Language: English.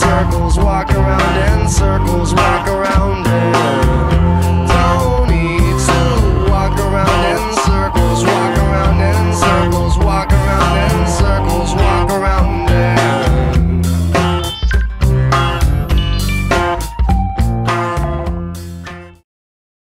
circles, walk around in circles, walk around in. Don't need to walk around in circles, walk around in circles, walk